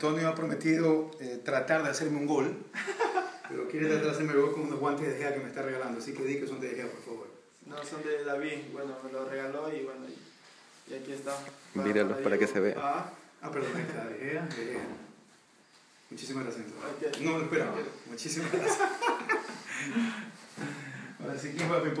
Antonio ha prometido eh, tratar de hacerme un gol, pero quiere tratar de hacerme el gol con unos guantes de Gea que me está regalando, así que di que son de Gea, por favor. No, son de David. Bueno, me lo regaló y bueno, y, aquí está. Míralos para que se vea. Ah, ah perdón, ahí está, de Gea, de Gea. Muchísimas gracias. No me esperaba. Muchísimas gracias. Ahora sí, ¿quién va a ping